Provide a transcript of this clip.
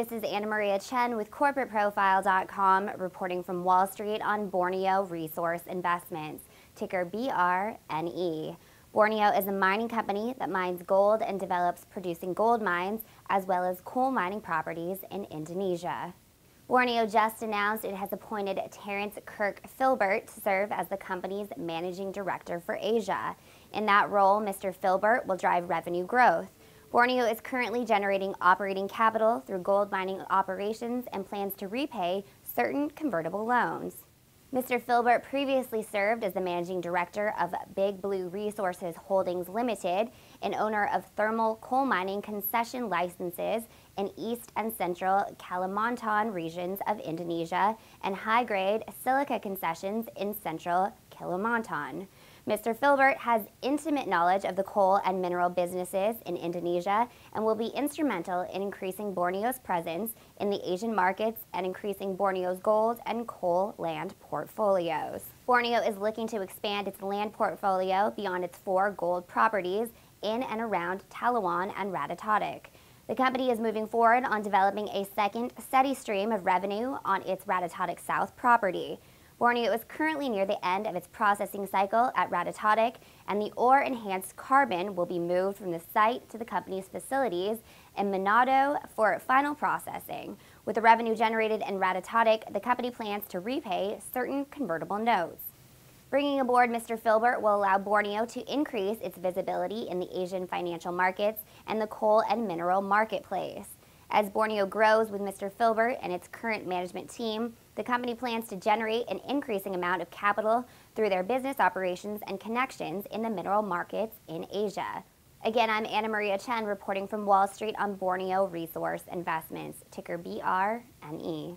This is Anna Maria Chen with CorporateProfile.com reporting from Wall Street on Borneo Resource Investments, ticker BRNE. Borneo is a mining company that mines gold and develops producing gold mines as well as coal mining properties in Indonesia. Borneo just announced it has appointed Terrence Kirk Filbert to serve as the company's managing director for Asia. In that role, Mr. Filbert will drive revenue growth. Borneo is currently generating operating capital through gold mining operations and plans to repay certain convertible loans. Mr. Filbert previously served as the managing director of Big Blue Resources Holdings Limited, an owner of thermal coal mining concession licenses in East and Central Kalimantan regions of Indonesia and high-grade silica concessions in Central Kalimantan. Mr. Filbert has intimate knowledge of the coal and mineral businesses in Indonesia and will be instrumental in increasing Borneo's presence in the Asian markets and increasing Borneo's gold and coal land portfolios. Borneo is looking to expand its land portfolio beyond its four gold properties in and around Talawaan and Ratatotok. The company is moving forward on developing a second steady stream of revenue on its Ratatotok South property. Borneo is currently near the end of its processing cycle at Ratatotok, and the ore-enhanced carbon will be moved from the site to the company's facilities in Manado for final processing. With the revenue generated in Ratatotok, the company plans to repay certain convertible notes. Bringing aboard Mr. Filbert will allow Borneo to increase its visibility in the Asian financial markets and the coal and mineral marketplace. As Borneo grows with Mr. Filbert and its current management team, the company plans to generate an increasing amount of capital through their business operations and connections in the mineral markets in Asia. Again, I'm Anna Maria Chen reporting from Wall Street on Borneo Resource Investments, ticker BRNE.